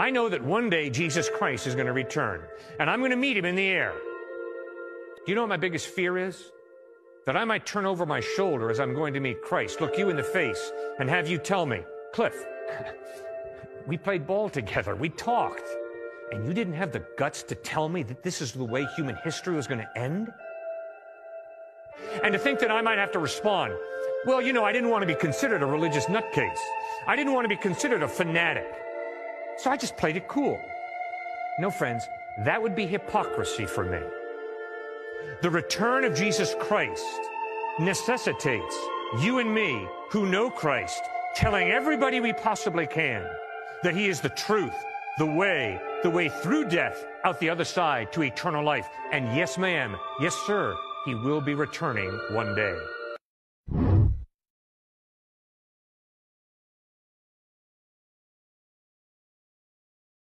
I know that one day Jesus Christ is going to return, and I'm going to meet him in the air. Do you know what my biggest fear is? That I might turn over my shoulder as I'm going to meet Christ, look you in the face, and have you tell me, Cliff, we played ball together, we talked, and you didn't have the guts to tell me that this is the way human history was going to end? And to think that I might have to respond, well, you know, I didn't want to be considered a religious nutcase. I didn't want to be considered a fanatic. So I just played it cool. No, friends, that would be hypocrisy for me. The return of Jesus Christ necessitates you and me who know Christ telling everybody we possibly can that he is the truth, the way, the way through death out the other side to eternal life. And yes, ma'am, yes, sir, he will be returning one day.